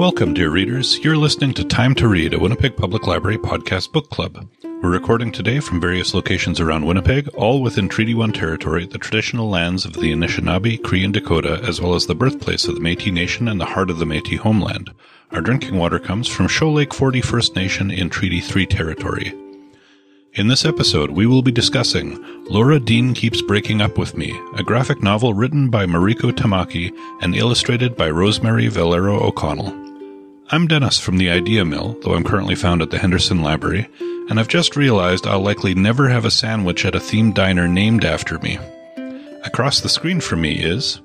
Welcome, dear readers. You're listening to Time to Read, a Winnipeg Public Library podcast book club. We're recording today from various locations around Winnipeg, all within Treaty 1 territory, the traditional lands of the Anishinaabe, Cree, and Dakota, as well as the birthplace of the Métis Nation and the heart of the Métis homeland. Our drinking water comes from Shoal Lake 40 First Nation in Treaty 3 territory. In this episode, we will be discussing Laura Dean Keeps Breaking Up With Me, a graphic novel written by Mariko Tamaki and illustrated by Rosemary Valero O'Connell. I'm Dennis from the Idea Mill, though I'm currently found at the Henderson Library, and I've just realized I'll likely never have a sandwich at a themed diner named after me. Across the screen from me is.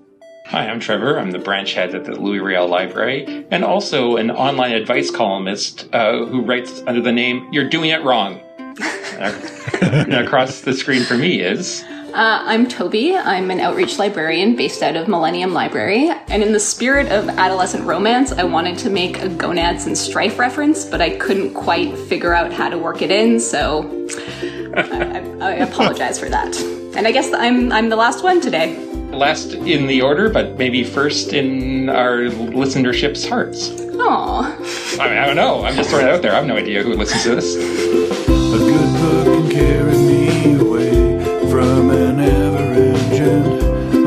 Hi, I'm Trevor. I'm the branch head at the Louis Riel Library, and also an online advice columnist uh, who writes under the name You're Doing It Wrong. across the screen for me is. Uh, I'm Toby. I'm an outreach librarian based out of Millennium Library. And in the spirit of adolescent romance, I wanted to make a Gonads and Strife reference, but I couldn't quite figure out how to work it in, so I, I, I apologize for that. And I guess I'm, I'm the last one today. Last in the order, but maybe first in our listenership's hearts. Aww. I mean, I don't know. I'm just throwing it out there. I have no idea who listens to this.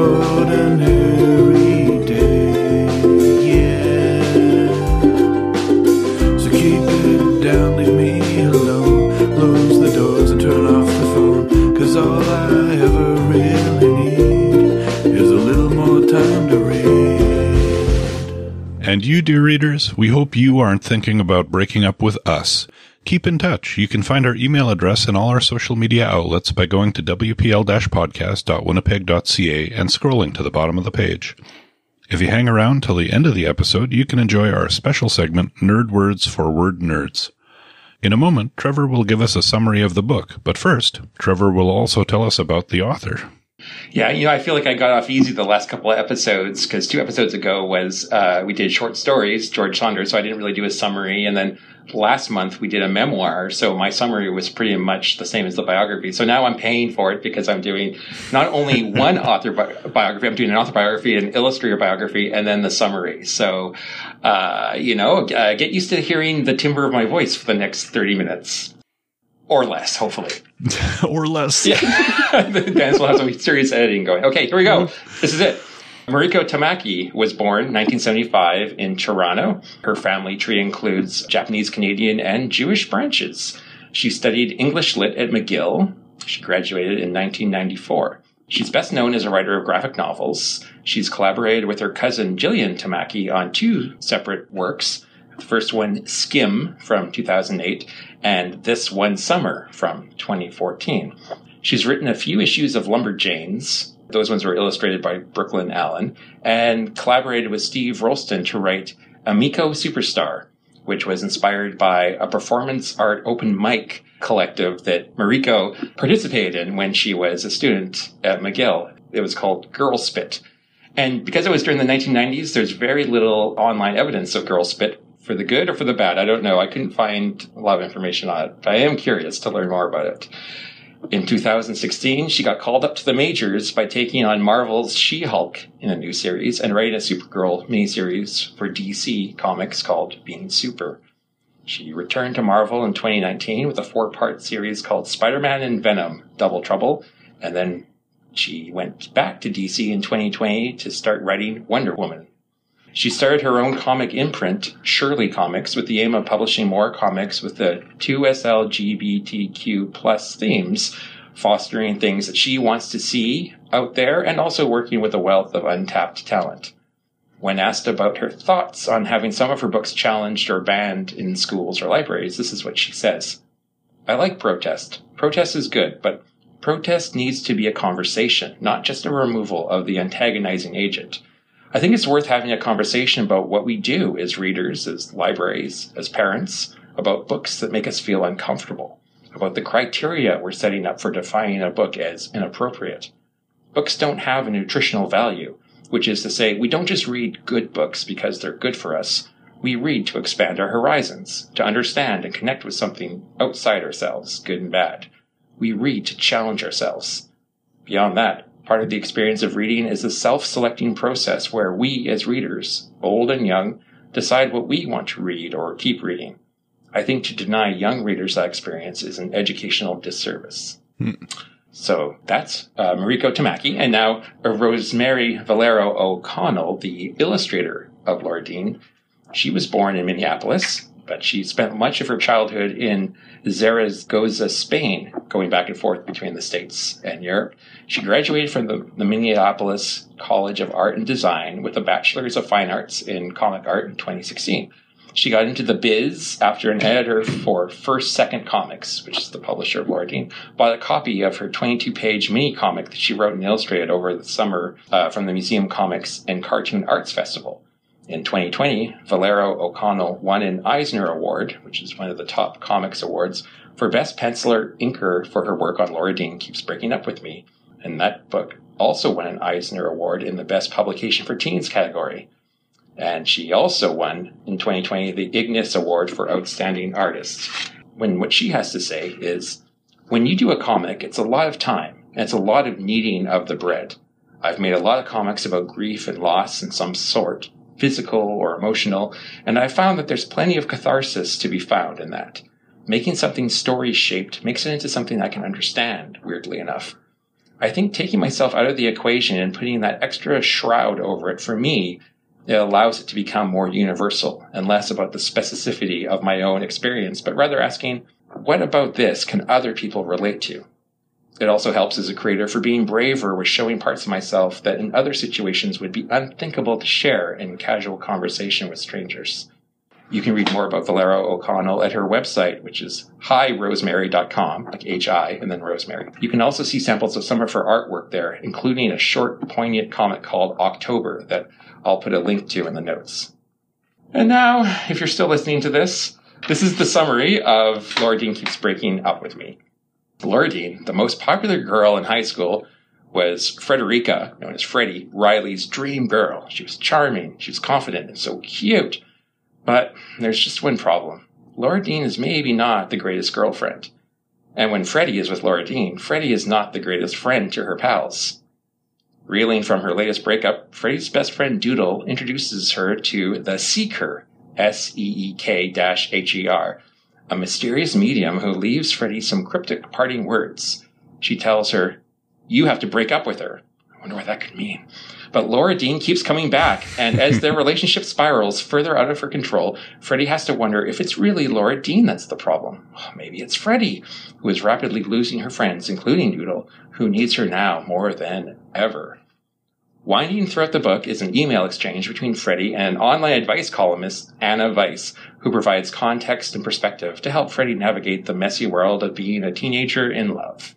Ordinary day. Yeah. So keep it down, leave me alone. Close the doors and turn off the phone. Cause all I ever really need is a little more time to read. And you, dear readers, we hope you aren't thinking about breaking up with us. Keep in touch. You can find our email address and all our social media outlets by going to wpl-podcast.winnipeg.ca and scrolling to the bottom of the page. If you hang around till the end of the episode, you can enjoy our special segment, Nerd Words for Word Nerds. In a moment, Trevor will give us a summary of the book, but first, Trevor will also tell us about the author. Yeah, you know, I feel like I got off easy the last couple of episodes because two episodes ago was uh, we did short stories, George Saunders, so I didn't really do a summary, and then last month we did a memoir, so my summary was pretty much the same as the biography. So now I'm paying for it because I'm doing not only one author bi- biography, I'm doing an author biography, an illustrator biography, and then the summary. So, uh, you know, uh, get used to hearing the timbre of my voice for the next 30 minutes. Or less, hopefully. or less. Yeah. Dennis will have some serious editing going. Okay, here we go. This is it. Mariko Tamaki was born 1975 in Toronto. Her family tree includes Japanese, Canadian, and Jewish branches. She studied English Lit at McGill. She graduated in 1994. She's best known as a writer of graphic novels. She's collaborated with her cousin Jillian Tamaki on two separate works. The first one, Skim, from 2008, and This One Summer from 2014. She's written a few issues of Lumberjanes, those ones were illustrated by Brooklyn Allen, and collaborated with Steve Rolston to write Emiko Superstar, which was inspired by a performance art open mic collective that Mariko participated in when she was a student at McGill. It was called Girl Spit. And because it was during the 1990s, there's very little online evidence of Girl Spit for the good or for the bad. I don't know. I couldn't find a lot of information on it, but I am curious to learn more about it. In 2016, she got called up to the majors by taking on Marvel's She-Hulk in a new series and writing a Supergirl miniseries for DC Comics called Being Super. She returned to Marvel in 2019 with a four-part series called Spider-Man and Venom: Double Trouble, and then she went back to DC in 2020 to start writing Wonder Woman. She started her own comic imprint, Surely Comics, with the aim of publishing more comics with the 2SLGBTQ plus themes, fostering things that she wants to see out there and also working with a wealth of untapped talent. When asked about her thoughts on having some of her books challenged or banned in schools or libraries, this is what she says. I like protest. Protest is good, but protest needs to be a conversation, not just a removal of the antagonizing agent. I think it's worth having a conversation about what we do as readers, as libraries, as parents, about books that make us feel uncomfortable, about the criteria we're setting up for defining a book as inappropriate. Books don't have a nutritional value, which is to say, we don't just read good books because they're good for us. We read to expand our horizons, to understand and connect with something outside ourselves, good and bad. We read to challenge ourselves. Beyond that, Part of the experience of reading is a self selecting process where we, as readers, old and young, decide what we want to read or keep reading. I think to deny young readers that experience is an educational disservice. So that's uh, Mariko Tamaki. And now uh, Rosemary Valero O'Connell, the illustrator of Laura Dean. She was born in Minneapolis, but she spent much of her childhood in Zaragoza, Spain, going back and forth between the States and Europe. She graduated from the, the Minneapolis College of Art and Design with a Bachelor's of Fine Arts in Comic Art in 2016. She got into the biz after an editor for First Second Comics, which is the publisher of Dean, bought a copy of her 22 page mini comic that she wrote and illustrated over the summer uh, from the Museum Comics and Cartoon Arts Festival. In 2020, Valero O'Connell won an Eisner Award, which is one of the top comics awards, for Best Penciler Inker for her work on Laura Dean Keeps Breaking Up With Me. And that book also won an Eisner Award in the Best Publication for Teens category. And she also won in 2020 the Ignatz Award for Outstanding Artist. When what she has to say is, when you do a comic, it's a lot of time, and it's a lot of kneading of the bread. I've made a lot of comics about grief and loss in some sort, physical or emotional, and I found that there's plenty of catharsis to be found in that. Making something story shaped makes it into something I can understand, weirdly enough. I think taking myself out of the equation and putting that extra shroud over it for me, it allows it to become more universal and less about the specificity of my own experience, but rather asking, what about this can other people relate to? It also helps as a creator for being braver with showing parts of myself that in other situations would be unthinkable to share in casual conversation with strangers. You can read more about Valero O'Connell at her website, which is hirosemary.com, like H-I and then Rosemary. You can also see samples of some of her artwork there, including a short, poignant comic called October that I'll put a link to in the notes. And now, if you're still listening to this, this is the summary of Laura Dean Keeps Breaking Up With Me. Laura Dean, the most popular girl in high school, was Frederica, known as Freddie, Riley's dream girl. She was charming, she was confident, and so cute. But there's just one problem. Laura Dean is maybe not the greatest girlfriend. And when Freddie is with Laura Dean, Freddie is not the greatest friend to her pals. Reeling from her latest breakup, Freddie's best friend Doodle introduces her to the Seeker, S E E K H E R, a mysterious medium who leaves Freddie some cryptic parting words. She tells her, You have to break up with her. I wonder what that could mean. But Laura Dean keeps coming back, and as their relationship spirals further out of her control, Freddie has to wonder if it's really Laura Dean that's the problem. Oh, maybe it's Freddie, who is rapidly losing her friends, including Doodle, who needs her now more than ever. Winding throughout the book is an email exchange between Freddie and online advice columnist Anna Vice, who provides context and perspective to help Freddie navigate the messy world of being a teenager in love.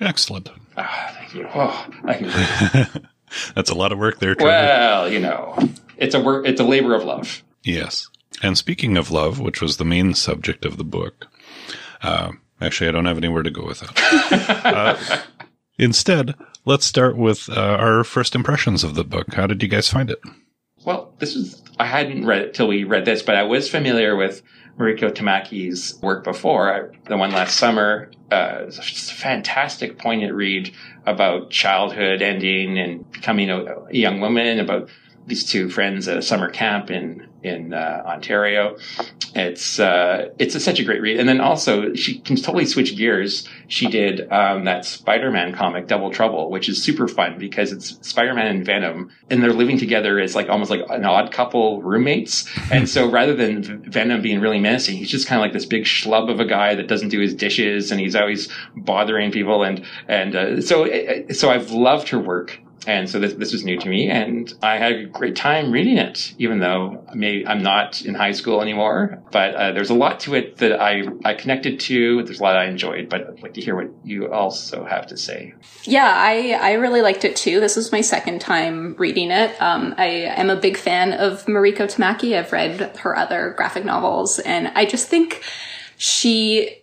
Excellent. Ah, thank you. Oh, I can. That's a lot of work there, Trevor. well, you know, it's a work. It's a labor of love. Yes. And speaking of love, which was the main subject of the book, uh, actually, I don't have anywhere to go with that. uh, instead, let's start with uh, our first impressions of the book. How did you guys find it? Well, this was I hadn't read it till we read this, but I was familiar with Mariko Tamaki's work before. I, the one last summer, uh, it was a fantastic, poignant read about childhood ending and becoming a, a young woman. About these two friends at a summer camp in in uh, Ontario. It's uh, it's a, such a great read, and then also she can totally switch gears. She did um, that Spider-Man comic, Double Trouble, which is super fun because it's Spider-Man and Venom, and they're living together as like almost like an odd couple roommates. And so rather than Venom being really menacing, he's just kind of like this big schlub of a guy that doesn't do his dishes, and he's always bothering people. And and uh, so so I've loved her work. And so this, this was new to me, and I had a great time reading it, even though maybe I'm not in high school anymore. But uh, there's a lot to it that I, I connected to. There's a lot I enjoyed, but I'd like to hear what you also have to say. Yeah, I, I really liked it too. This was my second time reading it. Um, I am a big fan of Mariko Tamaki. I've read her other graphic novels, and I just think she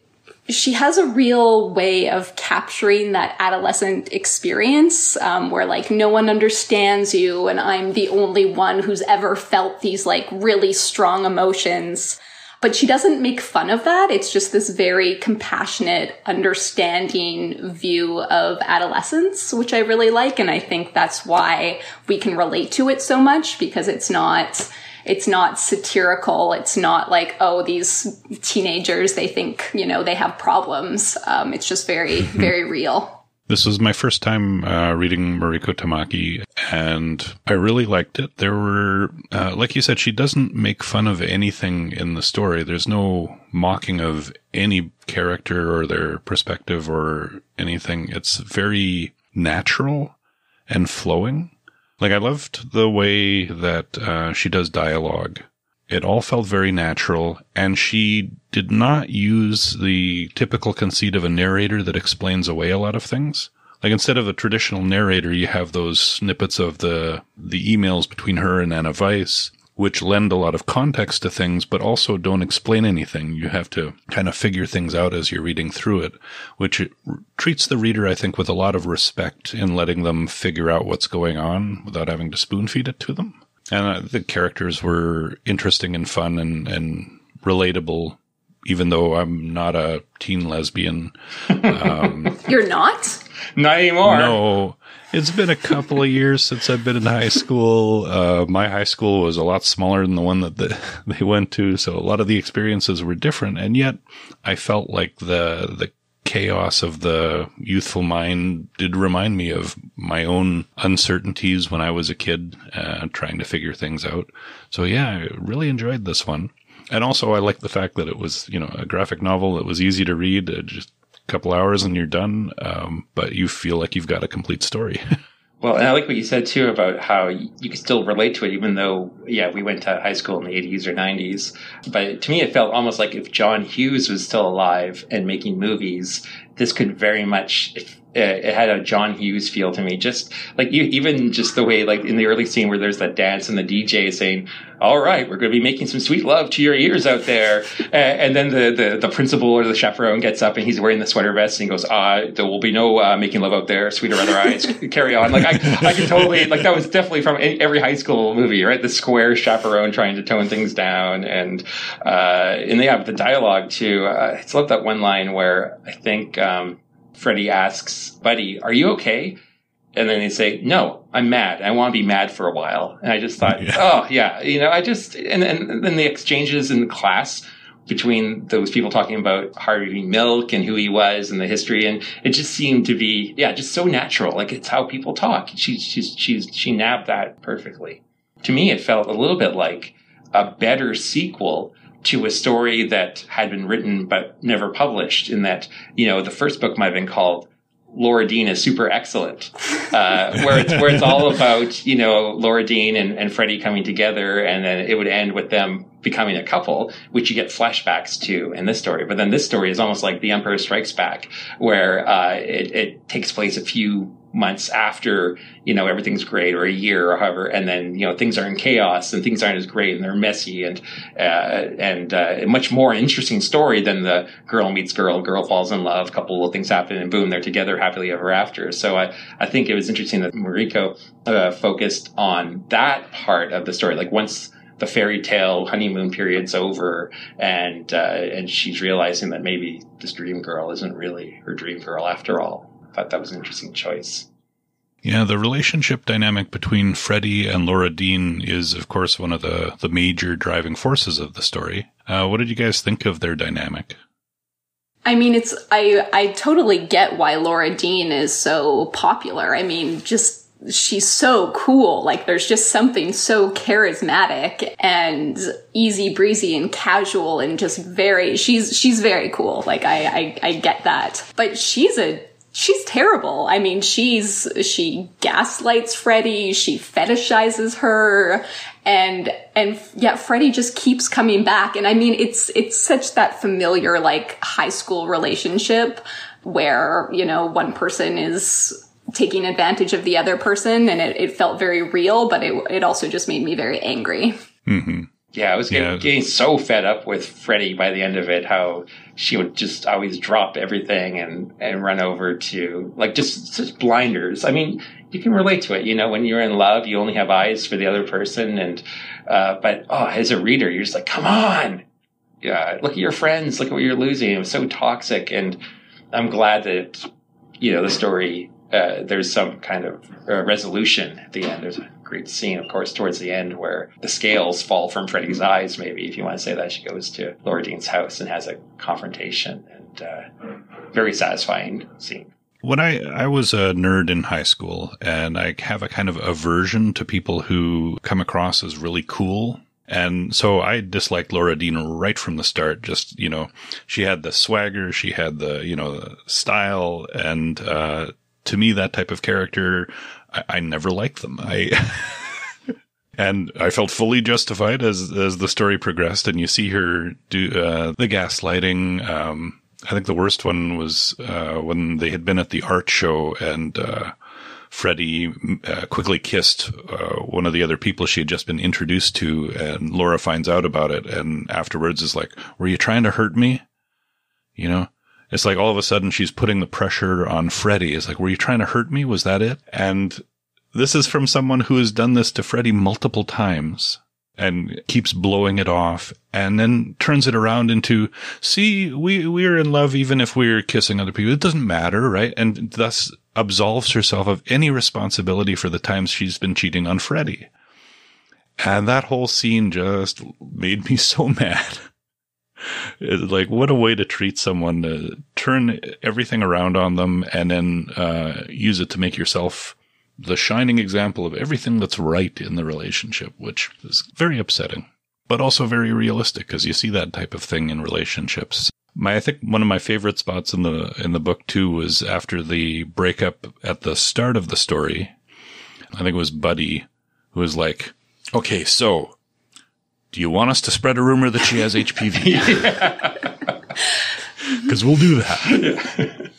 she has a real way of capturing that adolescent experience um, where like no one understands you and i'm the only one who's ever felt these like really strong emotions. But she doesn't make fun of that. It's just this very compassionate understanding view of adolescence which i really like. And i think that's why we can relate to it so much because it's not it's not satirical. It's not like, oh, these teenagers, they think, you know, they have problems. Um, it's just very, very real. This was my first time uh, reading Mariko Tamaki, and I really liked it. There were, uh, like you said, she doesn't make fun of anything in the story. There's no mocking of any character or their perspective or anything. It's very natural and flowing. Like I loved the way that uh, she does dialogue. It all felt very natural, and she did not use the typical conceit of a narrator that explains away a lot of things. Like instead of a traditional narrator, you have those snippets of the the emails between her and Anna Vice, which lend a lot of context to things, but also don't explain anything. You have to kind of figure things out as you're reading through it, which it r- treats the reader, I think, with a lot of respect in letting them figure out what's going on without having to spoon feed it to them. And uh, the characters were interesting and fun and, and relatable, even though I'm not a teen lesbian. Um, You're not? Not anymore. no, it's been a couple of years since I've been in high school. Uh, my high school was a lot smaller than the one that the, they went to, so a lot of the experiences were different. And yet, I felt like the the chaos of the youthful mind did remind me of my own uncertainties when I was a kid, uh, trying to figure things out. So yeah, I really enjoyed this one. And also, I like the fact that it was, you know, a graphic novel that was easy to read, uh, just couple hours and you're done. Um, but you feel like you've got a complete story. Well, and I like what you said too about how you can still relate to it, even though, yeah, we went to high school in the 80s or 90s. But to me, it felt almost like if John Hughes was still alive and making movies, this could very much, if, uh, it had a John Hughes feel to me. Just like you, even just the way, like in the early scene where there's that dance and the DJ saying, all right, we're going to be making some sweet love to your ears out there. Uh, and then the, the, the principal or the chaperone gets up and he's wearing the sweater vest and he goes, uh, there will be no uh, making love out there. Sweeter other eyes. Carry on. Like I, I can totally, like that was definitely from every high school movie, right? The square chaperone trying to tone things down. And, uh, and they have the dialogue too. Uh, I love that one line where I think, um, Freddie asks Buddy, are you okay? And then they say, no, I'm mad. I want to be mad for a while. And I just thought, Yeah. oh yeah, you know, I just, and, and then the exchanges in the class between those people talking about Harvey Milk and who he was and the history. And it just seemed to be, yeah, just so natural. Like it's how people talk. She, she's, she's, she nabbed that perfectly. To me, it felt a little bit like a better sequel to a story that had been written but never published in that, you know, the first book might have been called Laura Dean is super excellent, uh, where it's where it's all about you know Laura Dean and, and Freddie coming together, and then it would end with them becoming a couple, which you get flashbacks to in this story. But then this story is almost like The Empire Strikes Back, where uh, it, it takes place a few months after you know everything's great, or a year, or however, and then you know things are in chaos and things aren't as great and they're messy and uh, and uh, much more interesting story than the girl meets girl, girl falls in love, couple little things happen, and boom, they're together happily ever after. So I I think it was interesting that Mariko uh, focused on that part of the story, like once the fairy tale honeymoon period's over and uh, and she's realizing that maybe this dream girl isn't really her dream girl after all. I thought that was an interesting choice. Yeah, the relationship dynamic between Freddie and Laura Dean is, of course, one of the, the major driving forces of the story. Uh, what did you guys think of their dynamic? I mean, it's I I totally get why Laura Dean is so popular. I mean, just she's so cool. Like there's just something so charismatic and easy breezy and casual and just very she's she's very cool. Like I I, I get that. But she's a she's terrible. I mean, she's she gaslights Freddie, she fetishizes her, and and yet Freddie just keeps coming back. And I mean, it's it's such that familiar like high school relationship where you know one person is taking advantage of the other person, and it, it felt very real, but it it also just made me very angry. hmm Yeah, I was getting, Yeah. getting so fed up with Freddie by the end of it, how she would just always drop everything and, and run over to like just, just blinders. I mean, you can relate to it, you know, when you're in love, you only have eyes for the other person. And, uh, but oh, as a reader, you're just like, come on. Yeah. Look at your friends. Look at what you're losing. It was so toxic. And I'm glad that, you know, the story uh, there's some kind of uh, resolution at the end. There's great scene, of course, towards the end where the scales fall from Freddy's eyes. Maybe if you want to say that, she goes to Laura Dean's house and has a confrontation, and uh, very satisfying scene. When I, I was a nerd in high school and I have a kind of aversion to people who come across as really cool. And so I disliked Laura Dean right from the start. Just, you know, she had the swagger, she had the, you know, the style. And, uh, to me, that type of character, I, I never liked them. I, and I felt fully justified as, as the story progressed and you see her do, uh, the gaslighting, um, I think the worst one was uh, when they had been at the art show and uh, Freddie uh, quickly kissed uh, one of the other people she had just been introduced to, and Laura finds out about it, and afterwards is like, "Were you trying to hurt me?" You know, it's like all of a sudden she's putting the pressure on Freddie. It's like, "Were you trying to hurt me? Was that it?" And this is from someone who has done this to Freddie multiple times and keeps blowing it off and then turns it around into, see, we, we're in love even if we're kissing other people. It doesn't matter, right? And thus absolves herself of any responsibility for the times she's been cheating on Freddie. And that whole scene just made me so mad. Like, what a way to treat someone to turn everything around on them and then, uh, use it to make yourself the shining example of everything that's right in the relationship, which is very upsetting, but also very realistic because you see that type of thing in relationships. My, I think one of my favorite spots in the, in the book too was after the breakup at the start of the story. I think it was Buddy who was like, okay, so do you want us to spread a rumor that she has HPV? Because we'll do that.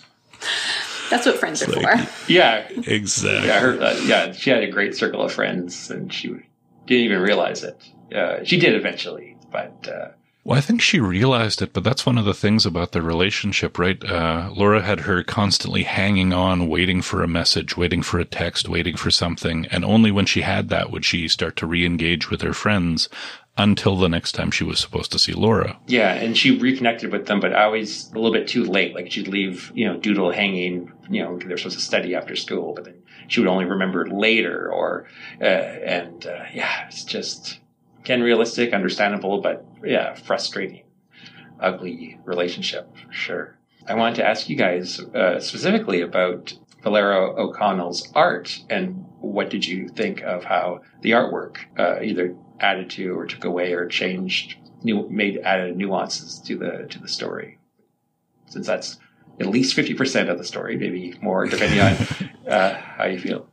That's what friends are like- for. Yeah, Exactly. yeah, her, uh, yeah. She had a great circle of friends, and she didn't even realize it. Uh, she did eventually, but uh, Well, I think she realized it, but that's one of the things about the relationship, right? Uh, Laura had her constantly hanging on, waiting for a message, waiting for a text, waiting for something. And only when she had that would she start to re-engage with her friends until the next time she was supposed to see Laura. yeah, and she reconnected with them, but always a little bit too late. Like she'd leave, you know, Doodle hanging. You know, they're supposed to study after school, but then she would only remember later. Or uh, and uh, yeah, it's just again realistic, understandable, but yeah, frustrating, ugly relationship for sure. I wanted to ask you guys uh, specifically about Valero O'Connell's art and what did you think of how the artwork uh, either added to or took away or changed, new, made added nuances to the to the story? Since that's at least fifty percent of the story, maybe more, depending on uh, how you feel.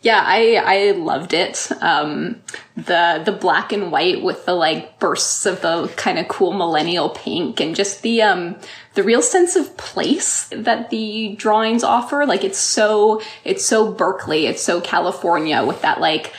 Yeah, I I loved it. Um, the the black and white with the like bursts of the kind of cool millennial pink and just the um the real sense of place that the drawings offer. Like it's so it's so Berkeley, it's so California with that like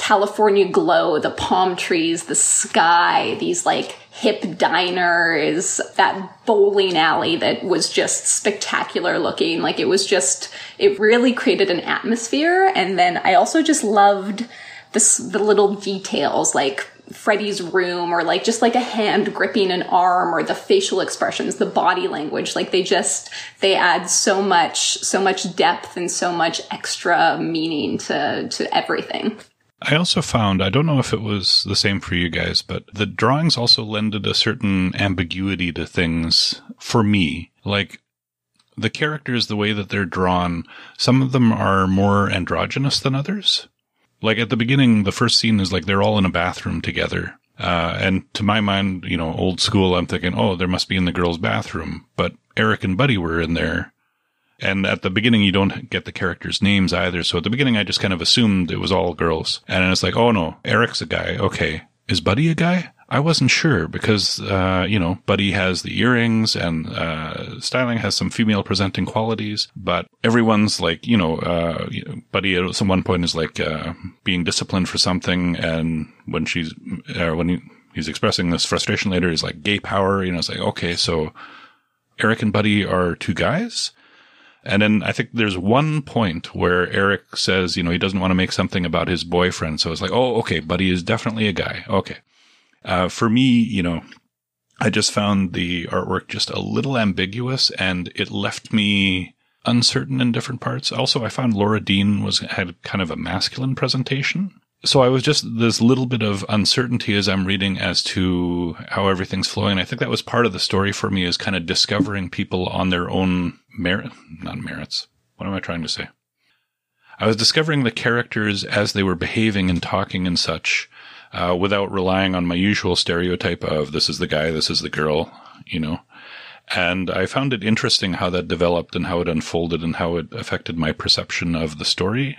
California glow, the palm trees, the sky, these like hip diners, that bowling alley that was just spectacular looking. Like it was just, it really created an atmosphere. And then I also just loved this, the little details like Freddie's room or like just like a hand gripping an arm or the facial expressions, the body language. Like they just, they add so much, so much depth and so much extra meaning to, to everything. I also found, I don't know if it was the same for you guys, but the drawings also lended a certain ambiguity to things for me. Like the characters, the way that they're drawn, some of them are more androgynous than others. Like at the beginning, the first scene is like they're all in a bathroom together. Uh, and to my mind, you know, old school, I'm thinking, oh, there must be in the girls' bathroom. But Eric and Buddy were in there. And at the beginning, you don't get the characters' names either. So at the beginning, I just kind of assumed it was all girls. And it's like, oh no, Eric's a guy. Okay. Is Buddy a guy? I wasn't sure because, uh, you know, Buddy has the earrings and, uh, styling has some female presenting qualities, but everyone's like, you know, uh, Buddy at some one point is like, uh, being disciplined for something. And when she's, uh, when he, he's expressing this frustration later, he's like gay power, you know, it's like, okay, so Eric and Buddy are two guys. And then I think there's one point where Eric says, you know, he doesn't want to make something about his boyfriend. So it's like, oh, okay, Buddy is definitely a guy. Okay. Uh, for me, you know, I just found the artwork just a little ambiguous and it left me uncertain in different parts. Also, I found Laura Dean was had kind of a masculine presentation. So I was just this little bit of uncertainty as I'm reading as to how everything's flowing. I think that was part of the story for me is kind of discovering people on their own merit, not merits. What am I trying to say? I was discovering the characters as they were behaving and talking and such, uh, without relying on my usual stereotype of this is the guy, this is the girl, you know. And I found it interesting how that developed and how it unfolded and how it affected my perception of the story,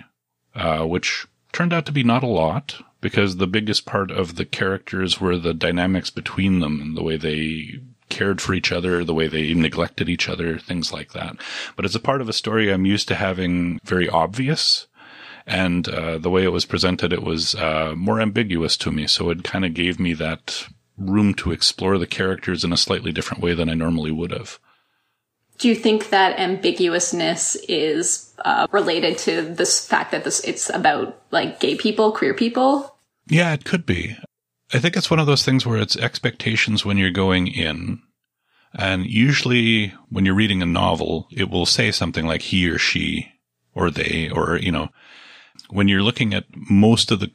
uh, which turned out to be not a lot because the biggest part of the characters were the dynamics between them and the way they cared for each other, the way they neglected each other, things like that. But as a part of a story I'm used to having very obvious. And uh, the way it was presented, it was uh, more ambiguous to me. So it kind of gave me that room to explore the characters in a slightly different way than I normally would have. Do you think that ambiguousness is uh, related to this fact that this it's about like gay people, queer people? Yeah, it could be. I think it's one of those things where it's expectations when you're going in. And usually when you're reading a novel, it will say something like he or she or they or, you know, when you're looking at most of the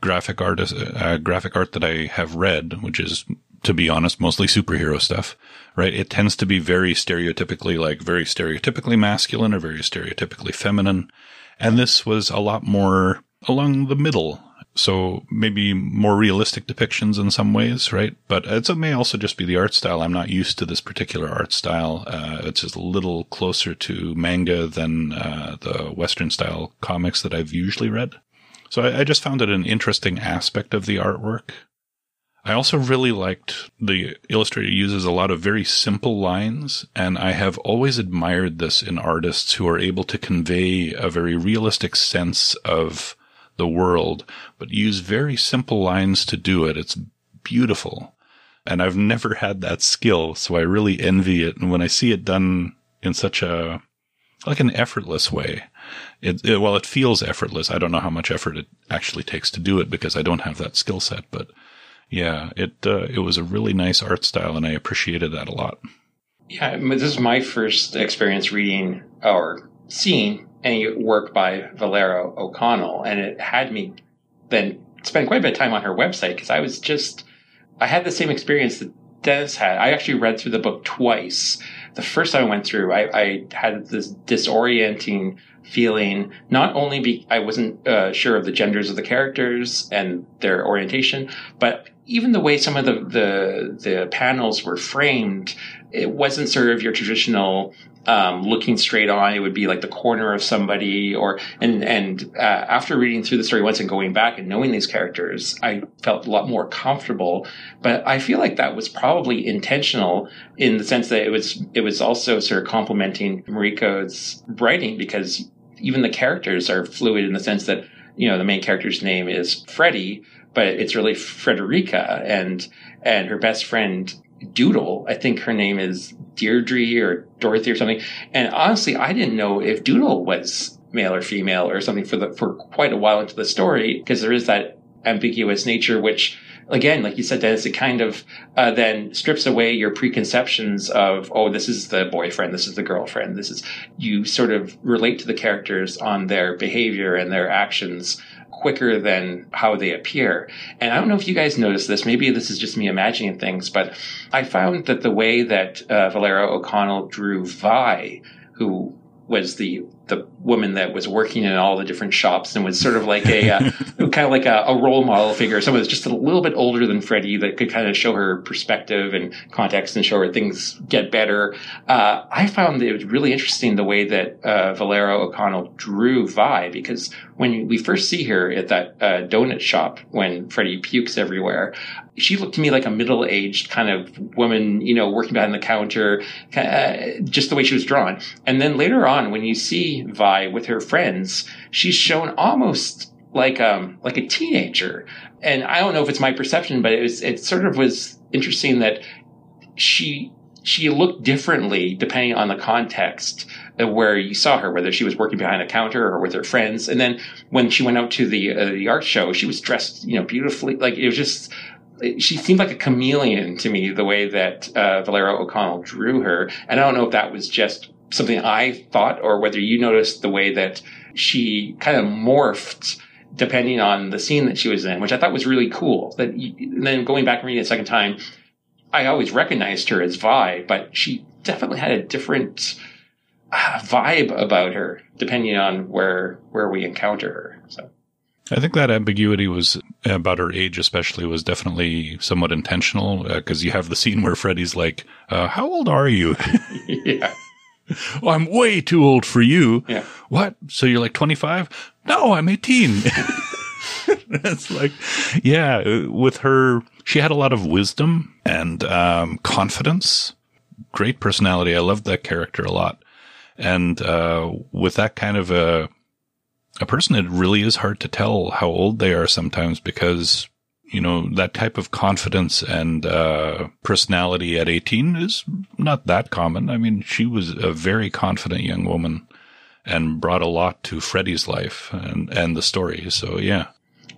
graphic artist, uh, graphic art that I have read, which is, to be honest, mostly superhero stuff, right? It tends to be very stereotypically, like very stereotypically masculine or very stereotypically feminine. And this was a lot more along the middle. So maybe more realistic depictions in some ways, right? But it may also just be the art style. I'm not used to this particular art style. Uh, it's just a little closer to manga than uh, the Western style comics that I've usually read. So I, I just found it an interesting aspect of the artwork. I also really liked the illustrator uses a lot of very simple lines, and I have always admired this in artists who are able to convey a very realistic sense of the world, but use very simple lines to do it. It's beautiful. And I've never had that skill, so I really envy it. And when I see it done in such a, like an effortless way, it, it, well, it feels effortless. I don't know how much effort it actually takes to do it because I don't have that skill set, but yeah, it, uh, it was a really nice art style and I appreciated that a lot. Yeah, this is my first experience reading or seeing any work by Valero O'Connell, and it had me then spend quite a bit of time on her website because I was just I had the same experience that Dennis had. I actually read through the book twice. The first time I went through, I, I had this disorienting feeling. Not only be I wasn't uh, sure of the genders of the characters and their orientation, but even the way some of the the, the panels were framed, it wasn't sort of your traditional um, looking straight on. It would be like the corner of somebody, or and and uh, after reading through the story once and going back and knowing these characters, I felt a lot more comfortable. But I feel like that was probably intentional in the sense that it was it was also sort of complementing Mariko's writing because even the characters are fluid in the sense that you know the main character's name is Freddie, but it's really Frederica, and and her best friend Doodle. I think her name is Deirdre or Dorothy or something. And honestly, I didn't know if Doodle was male or female or something for the for quite a while into the story because there is that ambiguous nature which again like you said dennis it kind of uh, then strips away your preconceptions of oh this is the boyfriend this is the girlfriend this is you sort of relate to the characters on their behavior and their actions quicker than how they appear. And I don't know if you guys noticed this. Maybe this is just me imagining things, but I found that the way that uh, Valero O'Connell drew Vi, who was the the woman that was working in all the different shops and was sort of like a uh, kind of like a, a, role model figure. Someone that's just a little bit older than Freddie that could kind of show her perspective and context and show her things get better. Uh, I found it was really interesting the way that uh, Valero O'Connell drew Vi because when we first see her at that uh, donut shop when Freddie pukes everywhere, she looked to me like a middle-aged kind of woman, you know, working behind the counter, uh, just the way she was drawn. And then later on, when you see Vi with her friends, she's shown almost like um like a teenager. And I don't know if it's my perception, but it was it sort of was interesting that she she looked differently depending on the context where you saw her, whether she was working behind a counter or with her friends. And then when she went out to the uh, the art show, she was dressed, you know, beautifully. Like it was just she seemed like a chameleon to me, the way that uh, Valero O'Connell drew her. And I don't know if that was just something I thought or whether you noticed the way that she kind of morphed depending on the scene that she was in, which I thought was really cool. That you, then going back and reading it a second time, I always recognized her as Vi, but she definitely had a different uh, vibe about her depending on where where we encounter her. So. I think that ambiguity was about her age, especially, was definitely somewhat intentional because uh, you have the scene where Freddy's like, uh, "How old are you?" yeah. I'm way too old for you. Yeah. What? So you're like 25? No, I'm 18. it's like, yeah, with her, she had a lot of wisdom and um, confidence, great personality. I loved that character a lot. And uh, with that kind of a a person, it really is hard to tell how old they are sometimes because you know, that type of confidence and uh, personality at 18 is not that common. I mean, she was a very confident young woman and brought a lot to Freddie's life and, and the story. So, yeah.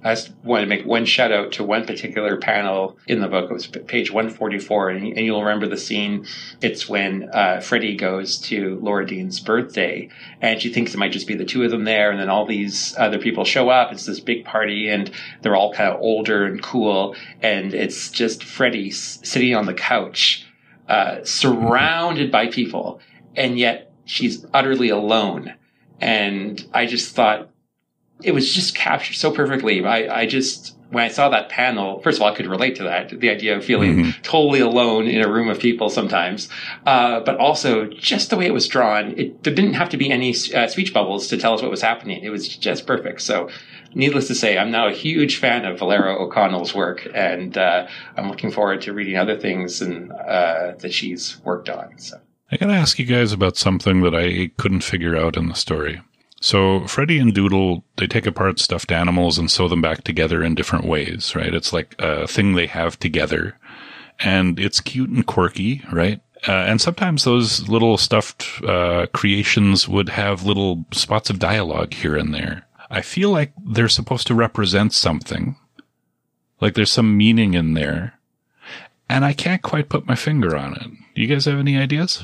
I just want to make one shout out to one particular panel in the book. It was page 144, and, and you'll remember the scene. It's when uh, Freddie goes to Laura Dean's birthday, and she thinks it might just be the two of them there, and then all these other people show up. It's this big party, and they're all kind of older and cool, and it's just Freddie sitting on the couch, uh, surrounded by people, and yet she's utterly alone. And I just thought, it was just captured so perfectly. I, I just, when I saw that panel, first of all, I could relate to that, the idea of feeling mm-hmm. totally alone in a room of people sometimes. Uh, but also just the way it was drawn, it, there didn't have to be any uh, speech bubbles to tell us what was happening. It was just perfect. So needless to say, I'm now a huge fan of Valero O'Connell's work, and uh, I'm looking forward to reading other things and, uh, that she's worked on. So. I gotta ask you guys about something that I couldn't figure out in the story. So Freddy and Doodle, they take apart stuffed animals and sew them back together in different ways, right? It's like a thing they have together and it's cute and quirky, right? Uh, and sometimes those little stuffed uh, creations would have little spots of dialogue here and there. I feel like they're supposed to represent something, like there's some meaning in there, and I can't quite put my finger on it. Do you guys have any ideas?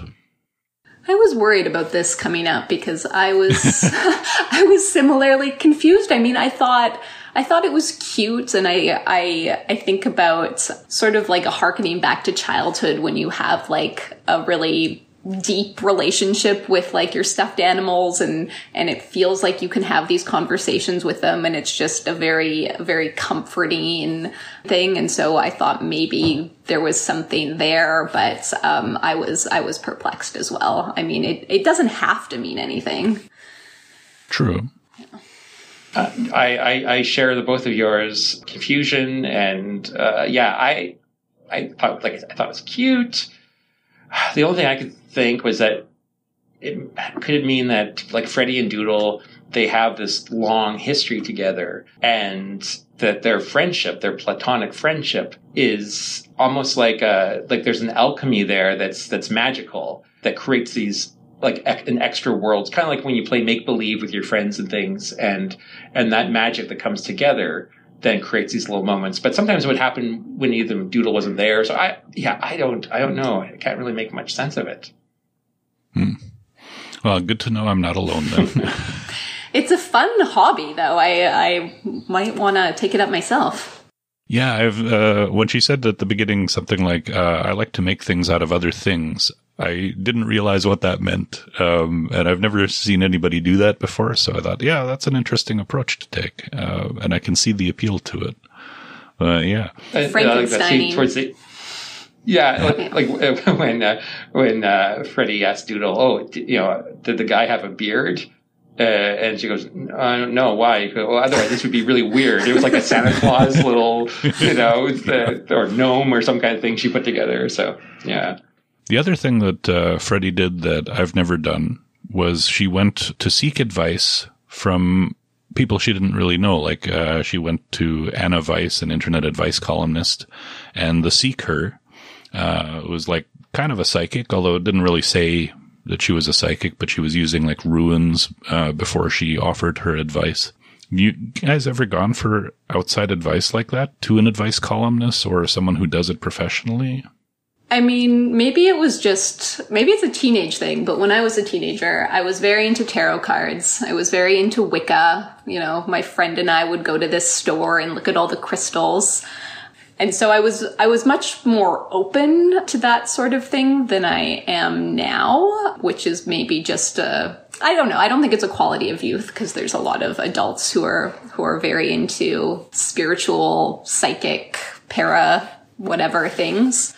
I was worried about this coming up because I was I was similarly confused. I mean, I thought I thought it was cute and I I I think about sort of like a harkening back to childhood when you have like a really deep relationship with like your stuffed animals and and it feels like you can have these conversations with them and it's just a very very comforting thing. And so I thought maybe there was something there but um, I was I was perplexed as well. I mean it, it doesn't have to mean anything. True. Uh, I, I, I share the both of yours confusion and uh, yeah I I thought like I thought it was cute. The only thing I could think was that it could it mean that like Freddie and Doodle they have this long history together and that their friendship, their platonic friendship is almost like a like there's an alchemy there that's that's magical that creates these like an extra world. It's kind of like when you play make believe with your friends and things and and that magic that comes together then creates these little moments. But sometimes it would happen when either Doodle wasn't there. So I, yeah, I don't, I don't know. I can't really make much sense of it. Hmm. Well, good to know I'm not alone then. it's a fun hobby, though. I, I might want to take it up myself. Yeah, I've uh, when she said at the beginning something like uh, "I like to make things out of other things," I didn't realize what that meant, um, and I've never seen anybody do that before. So I thought, yeah, that's an interesting approach to take, uh, and I can see the appeal to it. Uh, yeah, Frankenstein. towards the yeah, like, like when uh, when uh, Freddie asked Doodle, "Oh, you know, did the guy have a beard?" Uh, and she goes, uh, "No, why? Goes, well, otherwise this would be really weird." It was like a Santa Claus little, you know, the, or gnome or some kind of thing she put together. So yeah. The other thing that uh, Freddie did that I've never done was she went to seek advice from people she didn't really know. Like uh, she went to Anna Vice, an internet advice columnist, and the Seeker uh, was like kind of a psychic, although it didn't really say that she was a psychic, but she was using like runes uh, before she offered her advice. You guys ever gone for outside advice like that to an advice columnist or someone who does it professionally? I mean, maybe it was just, maybe it's a teenage thing, but when I was a teenager, I was very into tarot cards. I was very into Wicca. You know, my friend and I would go to this store and look at all the crystals. And so I was, I was much more open to that sort of thing than I am now, which is maybe just a, I don't know. I don't think it's a quality of youth because there's a lot of adults who are, who are very into spiritual, psychic, para, whatever things.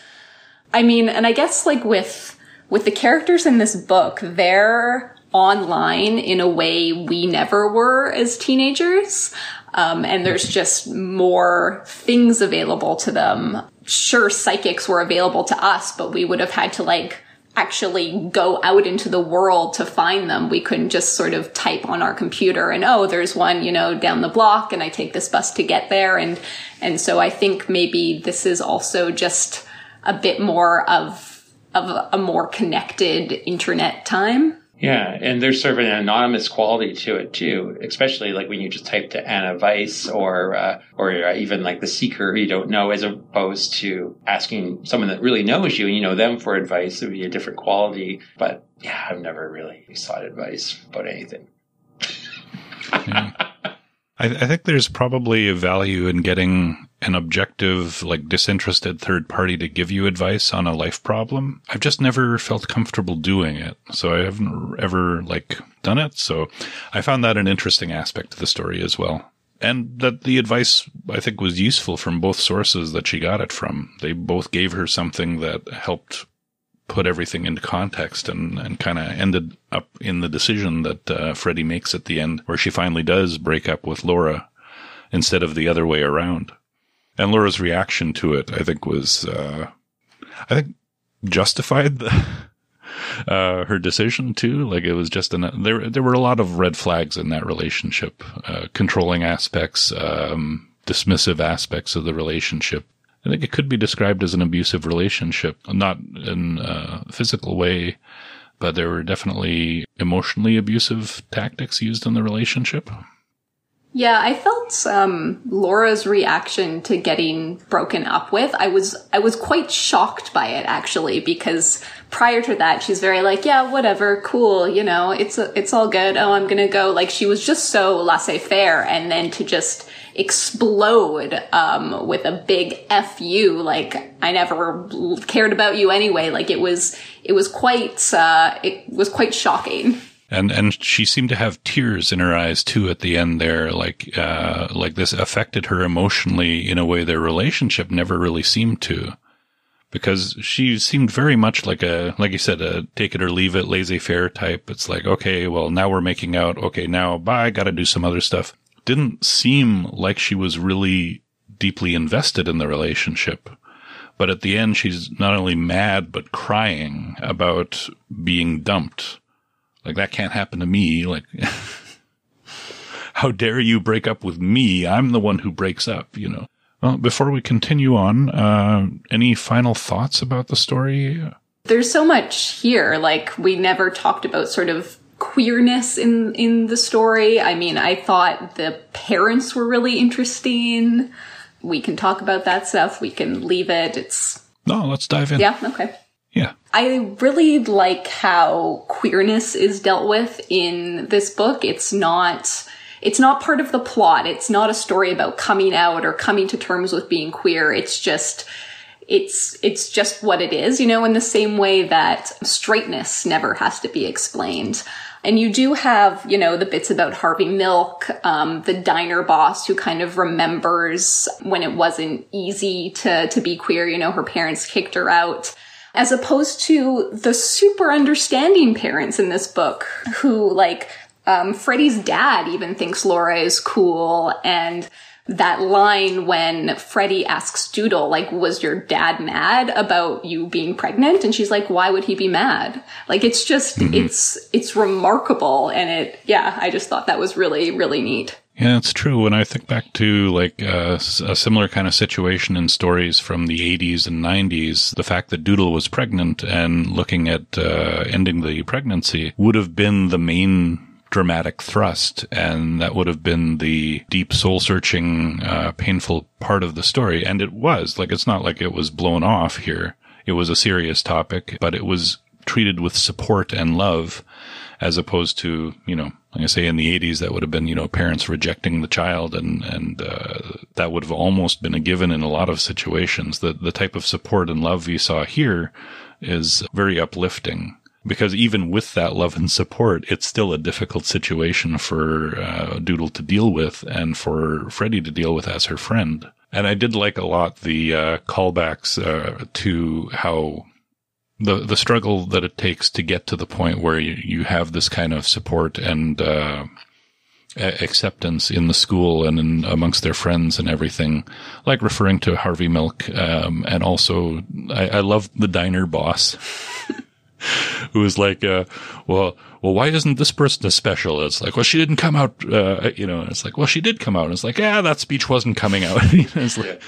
I mean, and I guess like with with the characters in this book, they're online in a way we never were as teenagers. Um, and there's just more things available to them. Sure, psychics were available to us, but we would have had to like actually go out into the world to find them. We couldn't just sort of type on our computer and, oh, there's one, you know, down the block and I take this bus to get there. And, and so I think maybe this is also just a bit more of of a more connected internet time. Yeah, and there's sort of an anonymous quality to it too, especially like when you just type to Anna Vice or uh, or uh, even like the seeker you don't know, as opposed to asking someone that really knows you and you know them for advice. It would be a different quality. But yeah, I've never really sought advice about anything. Yeah. I, I think there's probably a value in getting an objective, like disinterested third party to give you advice on a life problem. I've just never felt comfortable doing it. So I haven't ever like done it. So I found that an interesting aspect to the story as well. And that the advice I think was useful from both sources that she got it from. They both gave her something that helped put everything into context and, and kind of ended up in the decision that uh, Freddy makes at the end, where she finally does break up with Laura instead of the other way around. And Laura's reaction to it, I think, was, uh, I think, justified the, uh, her decision too. Like it was just an, there, there were a lot of red flags in that relationship, uh, controlling aspects, um, dismissive aspects of the relationship. I think it could be described as an abusive relationship, not in a physical way, but there were definitely emotionally abusive tactics used in the relationship. Yeah, I felt um, Laura's reaction to getting broken up with. I was I was quite shocked by it actually because prior to that she's very like yeah whatever cool you know it's it's all good oh I'm gonna go like she was just so laissez faire and then to just explode um, with a big fu like I never cared about you anyway. Like it was it was quite uh, it was quite shocking. And and she seemed to have tears in her eyes too at the end there. Like uh like this affected her emotionally in a way their relationship never really seemed to. Because she seemed very much like a like you said a take it or leave it laissez-faire type. It's like okay well now we're making out. Okay now bye got to do some other stuff didn't seem like she was really deeply invested in the relationship but at the end she's not only mad but crying about being dumped like that can't happen to me. Like, how dare you break up with me? I'm the one who breaks up, you know. Well, before we continue on, uh, any final thoughts about the story? There's so much here. Like, we never talked about sort of queerness in in the story. I mean, I thought the parents were really interesting. We can talk about that stuff. We can leave it. It's no. Let's dive in. Yeah. Okay. Yeah. I really like how queerness is dealt with in this book. It's not it's not part of the plot. It's not a story about coming out or coming to terms with being queer. It's just it's it's just what it is, you know, in the same way that straightness never has to be explained. And you do have, you know, the bits about Harvey Milk, um, the diner boss who kind of remembers when it wasn't easy to to be queer. You know, her parents kicked her out as opposed to the super understanding parents in this book who like um, Freddy's dad even thinks Laura is cool and that line when Freddy asks Doodle, like, was your dad mad about you being pregnant? And she's like, why would he be mad? Like, it's just, mm-hmm. it's, it's remarkable. And it, yeah, I just thought that was really, really neat. Yeah, it's true. When I think back to like uh, a similar kind of situation in stories from the 80s and 90s, the fact that Doodle was pregnant and looking at uh, ending the pregnancy would have been the main dramatic thrust, and that would have been the deep soul searching, uh, painful part of the story. And it was like it's not like it was blown off here. it was a serious topic, but it was treated with support and love as opposed to, you know, like I say in the 80s, that would have been, you know, parents rejecting the child and, and, uh, that would have almost been a given in a lot of situations. The, the type of support and love we saw here is very uplifting because even with that love and support, it's still a difficult situation for uh, Doodle to deal with and for Freddy to deal with as her friend. And I did like a lot the uh, callbacks uh, to how the the struggle that it takes to get to the point where you, you have this kind of support and uh, acceptance in the school and in, amongst their friends and everything, like referring to Harvey Milk, um, and also I, I love the diner boss. who was like, uh, well, well, why isn't this person a special? It's like, well, she didn't come out, uh, you know, it's like, well, she did come out. And it's like, yeah, that speech wasn't coming out. it's like,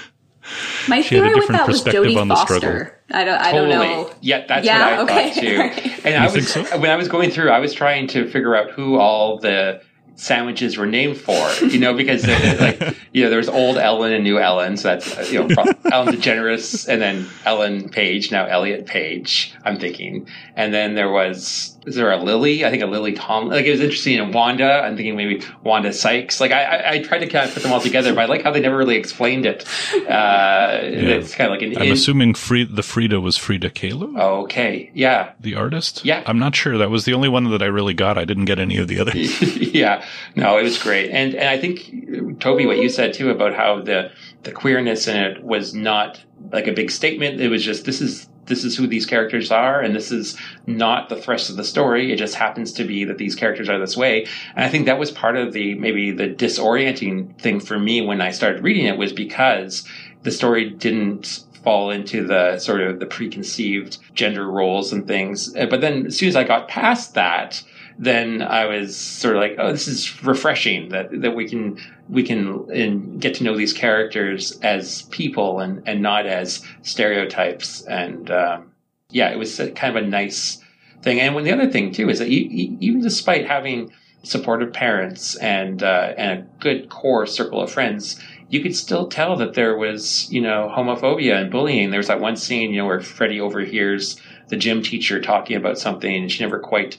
My She had a favorite with different that was perspective Jodie on the struggle. Foster. I don't. I totally. don't know. Yeah, that's Yeah, what I okay. thought too. Right. And I was think so? when I was going through, I was trying to figure out who all the sandwiches were named for. You know, because like you know, there's old Ellen and new Ellen. So that's you know, Ellen DeGeneres and then Ellen Page, now Elliot Page. I'm thinking, and then there was. Is there a Lily? I think a Lily Tom. Like it was interesting. in Wanda, I'm thinking maybe Wanda Sykes. Like I, I, I tried to kind of put them all together, but I like how they never really explained it. Uh, It's kind of like an. I'm in- assuming Free, the Frida was Frida Kahlo, Okay. Yeah. the artist. Yeah. I'm not sure. That was the only one that I really got. I didn't get any of the others. yeah. No, it was great. And and I think Toby, what you said too about how the the queerness in it was not like a big statement. It was just this is this is who these characters are, and this is not the thrust of the story. It just happens to be that these characters are this way. And I think that was part of the maybe the disorienting thing for me when I started reading it was because the story didn't fall into the sort of the preconceived gender roles and things. But then as soon as I got past that, then I was sort of like, oh, this is refreshing that, that we can, we can get to know these characters as people and, and not as stereotypes. And, um, yeah, it was kind of a nice thing. And when the other thing too is that you, you, even despite having supportive parents and, uh, and a good core circle of friends, you could still tell that there was, you know, homophobia and bullying. There's that one scene, you know, where Freddy overhears the gym teacher talking about something and she never quite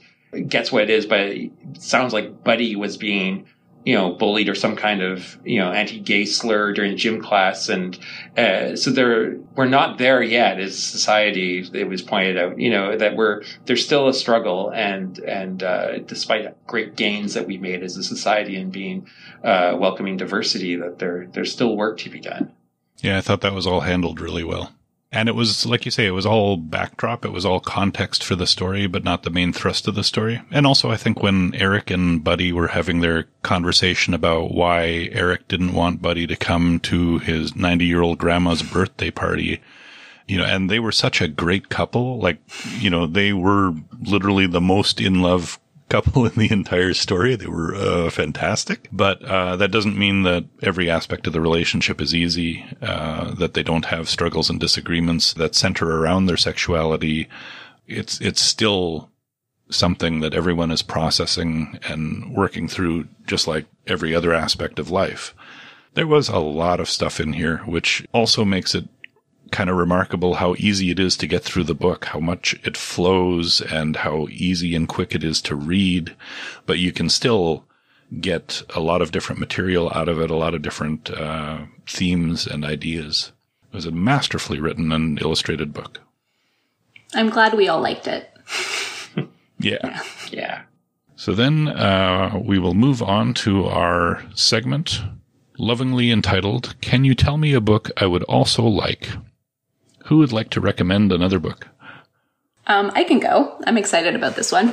gets what it is, but it sounds like Buddy was being, you know, bullied or some kind of, you know, anti-gay slur during gym class. And, uh, so there, we're not there yet as society. It was pointed out, you know, that we're, there's still a struggle and, and, uh, despite great gains that we made as a society in being, uh, welcoming diversity, that there, there's still work to be done. Yeah, I thought that was all handled really well. And it was, like you say, it was all backdrop. It was all context for the story, but not the main thrust of the story. And also, I think when Eric and Buddy were having their conversation about why Eric didn't want Buddy to come to his 90 year old grandma's birthday party, you know, and they were such a great couple. Like, you know, they were literally the most in love couple in the entire story. They were uh, fantastic, but uh, that doesn't mean that every aspect of the relationship is easy. Uh, that they don't have struggles and disagreements that center around their sexuality. It's it's still something that everyone is processing and working through, just like every other aspect of life. There was a lot of stuff in here, which also makes it kind of remarkable how easy it is to get through the book, how much it flows and how easy and quick it is to read, but you can still get a lot of different material out of it, a lot of different uh, themes and ideas. It was a masterfully written and illustrated book. I'm glad we all liked it. Yeah. Yeah. So then uh, we will move on to our segment, lovingly entitled, Can You Tell Me a Book I Would Also Like? Who would like to recommend another book? Um, I can go. I'm excited about this one.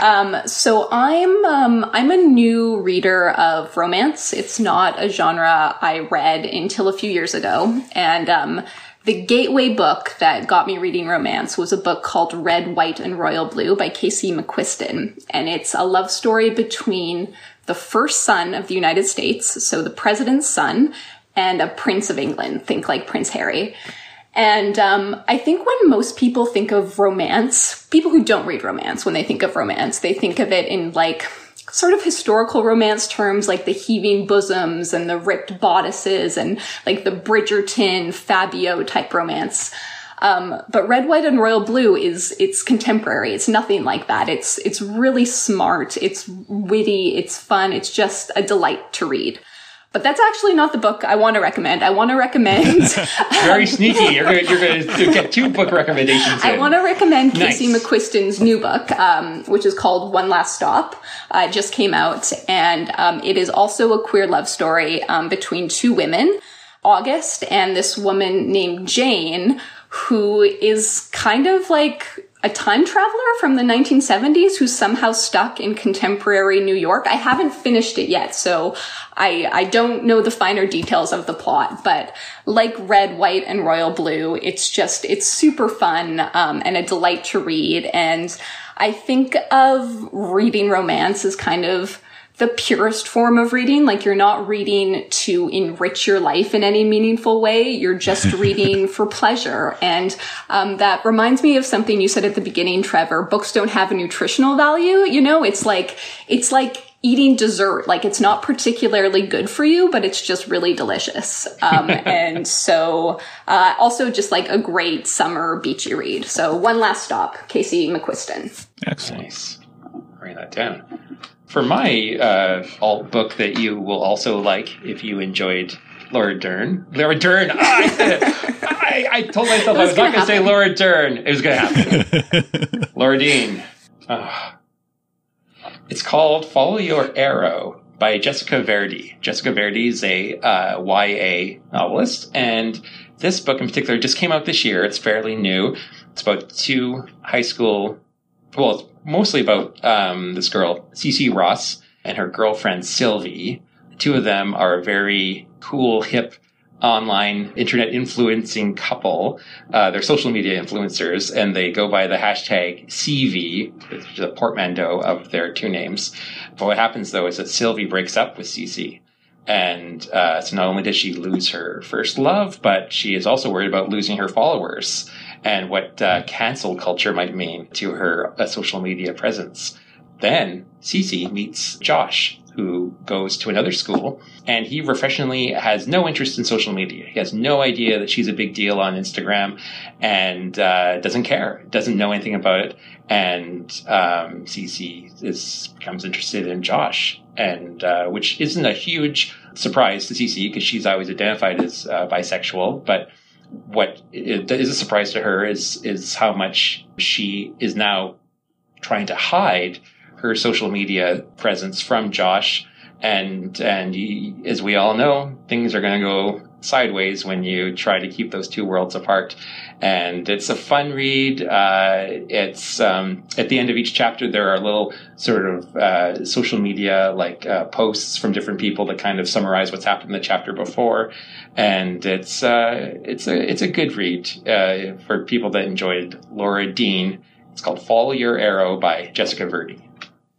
Um, so I'm um, I'm a new reader of romance. It's not a genre I read until a few years ago, and um, the gateway book that got me reading romance was a book called Red, White, and Royal Blue by Casey McQuiston, and it's a love story between the first son of the United States, so the president's son, and a prince of England. Think like Prince Harry. And um, I think when most people think of romance, people who don't read romance, when they think of romance, they think of it in like sort of historical romance terms, like the heaving bosoms and the ripped bodices and like the Bridgerton, Fabio type romance. Um, but Red, White, and Royal Blue is it's contemporary. It's nothing like that. It's it's really smart. It's witty. It's fun. It's just a delight to read. But that's actually not the book I want to recommend. I want to recommend. Very sneaky. You're going you're to get two book recommendations. I in. want to recommend Casey McQuiston's new book, um, which is called One Last Stop. Uh, it just came out, and um, it is also a queer love story um, between two women, August and this woman named Jane, who is kind of like a time traveler from the 1970s who's somehow stuck in contemporary New York. I haven't finished it yet, so I, I don't know the finer details of the plot, but like Red, White, and Royal Blue, it's just, it's super fun, um, and a delight to read. And I think of reading romance as kind of the purest form of reading. Like you're not reading to enrich your life in any meaningful way. You're just reading for pleasure. And um, that reminds me of something you said at the beginning, Trevor. Books don't have a nutritional value. You know, it's like it's like eating dessert. Like it's not particularly good for you, but it's just really delicious. Um, and so uh, also just like a great summer beachy read. So one last stop, Casey McQuiston. Excellent. Nice. Write that down. For my uh, alt book that you will also like if you enjoyed Laura Dern. Laura Dern! Ah, I, said it. I, I told myself I was was not gonna going to say. Laura Dern. It was going to happen. Laura Dean. Ah. It's called Follow Your Arrow by Jessica Verdi. Jessica Verdi is a uh, YA novelist, and this book in particular just came out this year. It's fairly new. It's about two high school, well, it's mostly about um, this girl, Cece Ross, and her girlfriend, Sylvie. The two of them are a very cool, hip, online internet influencing couple. Uh, they're social media influencers, and they go by the hashtag CV, which is a portmanteau of their two names. But what happens though is that Sylvie breaks up with Cece. And uh, so not only does she lose her first love, but she is also worried about losing her followers and what uh, cancel culture might mean to her uh, social media presence. Then Cece meets Josh, who goes to another school, and he refreshingly has no interest in social media. He has no idea that she's a big deal on Instagram, and uh, doesn't care, doesn't know anything about it. And um, Cece is becomes interested in Josh, and uh, which isn't a huge surprise to Cece because she's always identified as uh, bisexual, but what is a surprise to her is is how much she is now trying to hide her social media presence from Josh. And and as we all know, things are going to go sideways when you try to keep those two worlds apart. And it's a fun read. Uh, it's um, at the end of each chapter there are little sort of uh, social media like uh, posts from different people that kind of summarize what's happened in the chapter before. And it's uh, it's a it's a good read uh, for people that enjoyed Laura Dean. It's called Follow Your Arrow by Jessica Verdi.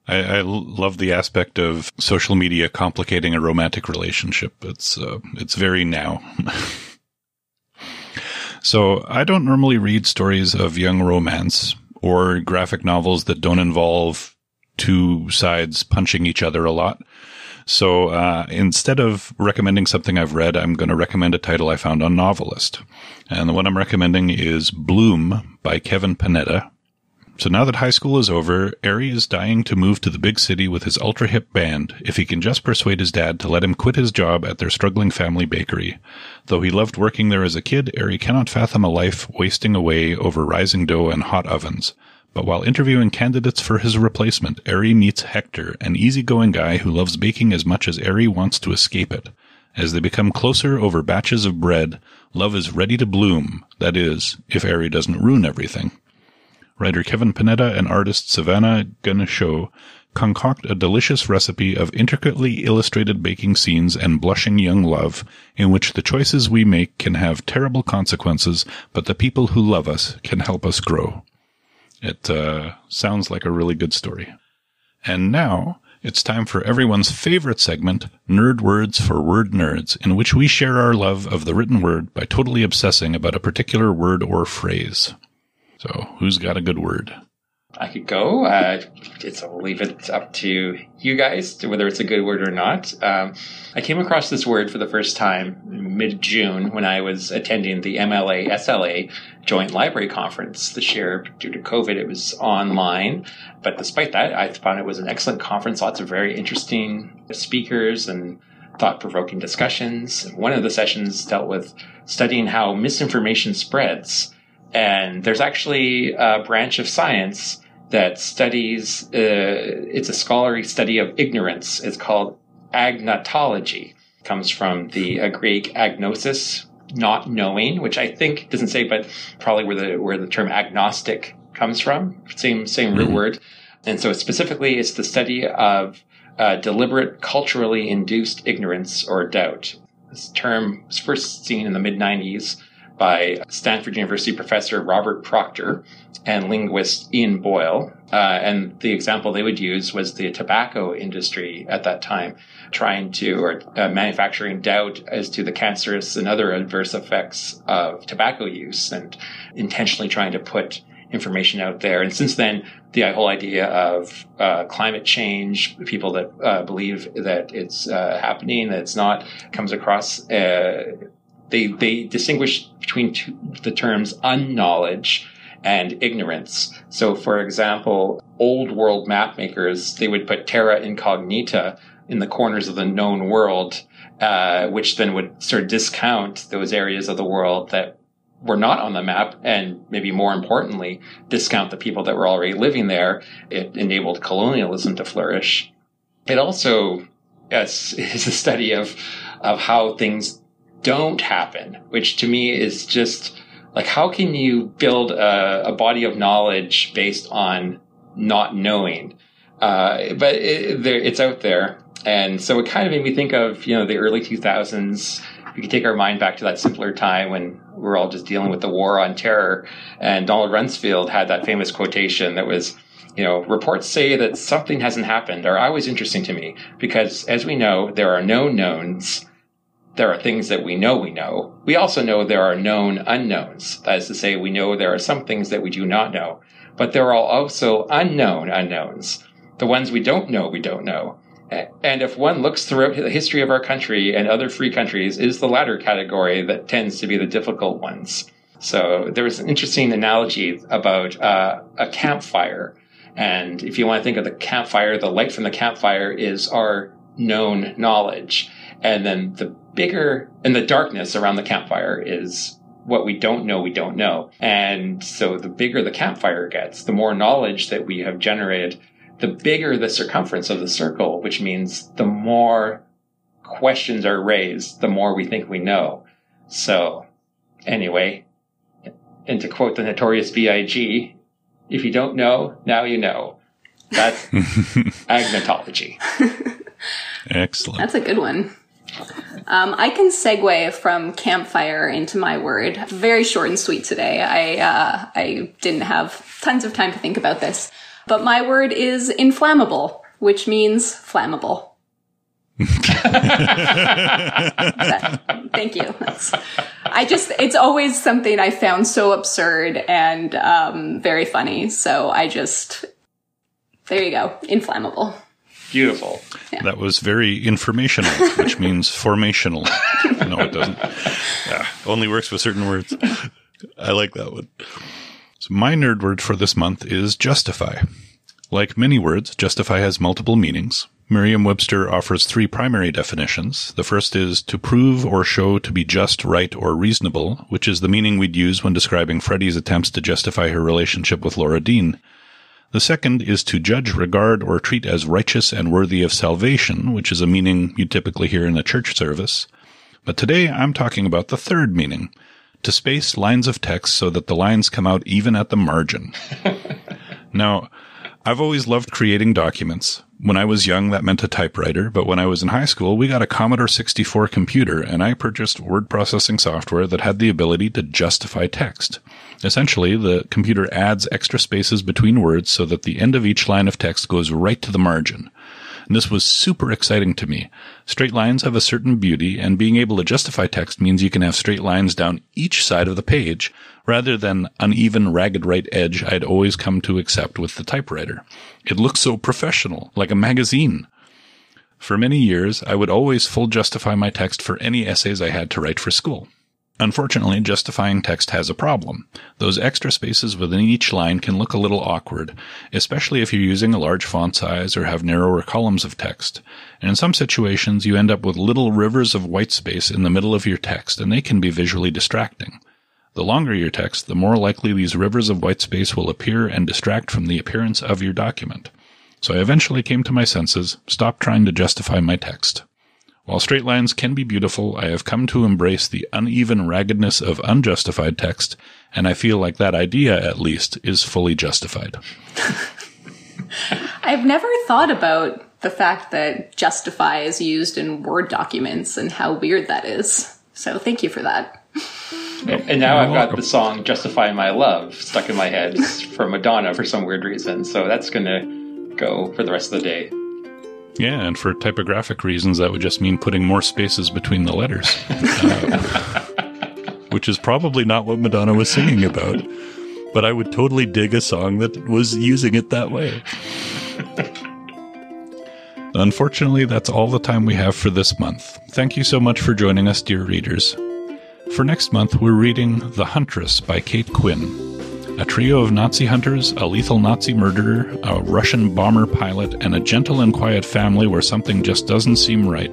I, I love the aspect of social media complicating a romantic relationship. It's uh, it's very now. so I don't normally read stories of young romance or graphic novels that don't involve two sides punching each other a lot. So uh, instead of recommending something I've read, I'm going to recommend a title I found on Novelist, and the one I'm recommending is Bloom by Kevin Panetta. So now that high school is over, Ari is dying to move to the big city with his ultra hip band if he can just persuade his dad to let him quit his job at their struggling family bakery. Though he loved working there as a kid, Ari cannot fathom a life wasting away over rising dough and hot ovens. But while interviewing candidates for his replacement, Ari meets Hector, an easygoing guy who loves baking as much as Ari wants to escape it. As they become closer over batches of bread, love is ready to bloom. That is, if Ari doesn't ruin everything. Writer Kevin Panetta and artist Savanna Ganucheau concoct a delicious recipe of intricately illustrated baking scenes and blushing young love, in which the choices we make can have terrible consequences, but the people who love us can help us grow. It uh, sounds like a really good story. And now it's time for everyone's favorite segment, Nerd Words for Word Nerds, in which we share our love of the written word by totally obsessing about a particular word or phrase. So, who's got a good word? I could go. Uh, it's I'll leave it up to you guys to whether it's a good word or not. Um, I came across this word for the first time mid June when I was attending the MLA SLA Joint Library Conference this year. Due to COVID, it was online, but despite that, I found it was an excellent conference. Lots of very interesting speakers and thought provoking discussions. One of the sessions dealt with studying how misinformation spreads. And there's actually a branch of science that studies, uh, it's a scholarly study of ignorance. It's called agnotology. It comes from the uh, Greek agnosis, not knowing, which I think doesn't say, but probably where the, where the term agnostic comes from. Same, same root word. And so specifically, it's the study of uh, deliberate culturally induced ignorance or doubt. This term was first seen in the mid 90s by Stanford University professor Robert Proctor and linguist Iain Boal. Uh, and the example they would use was the tobacco industry at that time, trying to, or uh, manufacturing doubt as to the cancerous and other adverse effects of tobacco use and intentionally trying to put information out there. And since then, the whole idea of uh, climate change, people that uh, believe that it's uh, happening, that it's not, comes across. They they distinguish between two, the terms unknowledge and ignorance. So, for example, old world map makers they would put terra incognita in the corners of the known world, uh, which then would sort of discount those areas of the world that were not on the map, and maybe more importantly, discount the people that were already living there. It enabled colonialism to flourish. It also yes, is a study of of how things don't happen, which to me is just like how can you build a, a body of knowledge based on not knowing? Uh, but it, there, it's out there, and so it kind of made me think of you know the early 2000s we can take our mind back to that simpler time when we're all just dealing with the war on terror. And Donald Rumsfeld had that famous quotation that was, you know, reports say that something hasn't happened are always interesting to me because as we know, there are no knowns. There are things that we know we know. We also know there are known unknowns. That is to say, we know there are some things that we do not know, but there are also unknown unknowns. The ones we don't know, we don't know. And if one looks throughout the history of our country and other free countries, is the latter category that tends to be the difficult ones. So there was an interesting analogy about uh, a campfire. And if you want to think of the campfire, the light from the campfire is our known knowledge. And then the bigger, and the darkness around the campfire is what we don't know, we don't know. And so the bigger the campfire gets, the more knowledge that we have generated the bigger the circumference of the circle, which means the more questions are raised, the more we think we know. So, anyway, and to quote the notorious B.I.G., if you don't know, now you know. That's agnotology. Excellent. That's a good one. Um, I can segue from campfire into my word. Very short and sweet today. I uh, I didn't have tons of time to think about this. But my word is inflammable, which means flammable. Thank you. That's, I just, it's always something I found so absurd and um, very funny. So I just, there you go, inflammable. Beautiful. That was very informational, which means formational. no, it doesn't. Yeah, only works with certain words. I like that one. So my nerd word for this month is justify. Like many words, justify has multiple meanings. Merriam-Webster offers three primary definitions. The first is to prove or show to be just, right, or reasonable, which is the meaning we'd use when describing Freddy's attempts to justify her relationship with Laura Dean. The second is to judge, regard, or treat as righteous and worthy of salvation, which is a meaning you typically hear in a church service. But today I'm talking about the third meaning, to space lines of text so that the lines come out even at the margin. now, I've always loved creating documents. When I was young, that meant a typewriter, but when I was in high school, we got a Commodore 64 computer and I purchased word processing software that had the ability to justify text. Essentially, the computer adds extra spaces between words so that the end of each line of text goes right to the margin. and this was super exciting to me. Straight lines have a certain beauty, and being able to justify text means you can have straight lines down each side of the page, rather than uneven, ragged right edge I'd always come to accept with the typewriter. It looks so professional, like a magazine. For many years, I would always full justify my text for any essays I had to write for school. Unfortunately, justifying text has a problem. Those extra spaces within each line can look a little awkward, especially if you're using a large font size or have narrower columns of text. And in some situations, you end up with little rivers of white space in the middle of your text, and they can be visually distracting. The longer your text, the more likely these rivers of white space will appear and distract from the appearance of your document. So I eventually came to my senses, stopped trying to justify my text. While straight lines can be beautiful, I have come to embrace the uneven raggedness of unjustified text, and I feel like that idea, at least, is fully justified. I've never thought about the fact that justify is used in Word documents and how weird that is. So thank you for that. And now I've got the song Justify My Love stuck in my head from Madonna for some weird reason. So that's going to go for the rest of the day. Yeah, and for typographic reasons, that would just mean putting more spaces between the letters, uh, which is probably not what Madonna was singing about. But I would totally dig a song that was using it that way. Unfortunately, that's all the time we have for this month. Thank you so much for joining us, dear readers. For next month, we're reading The Huntress by Kate Quinn. A trio of Nazi hunters, a lethal Nazi murderer, a Russian bomber pilot, and a gentle and quiet family where something just doesn't seem right.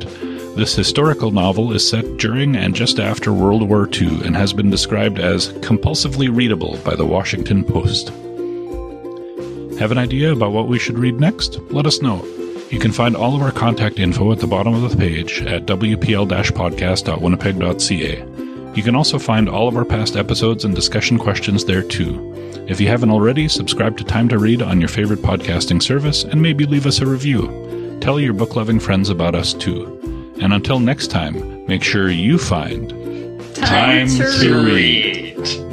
This historical novel is set during and just after World War II and has been described as compulsively readable by the Washington Post. Have an idea about what we should read next? Let us know. You can find all of our contact info at the bottom of the page at wpl-podcast.winnipeg.ca. You can also find all of our past episodes and discussion questions there too. If you haven't already, subscribe to Time to Read on your favorite podcasting service and maybe leave us a review. Tell your book loving friends about us too. And until next time, make sure you find Time, Time to, read. Read.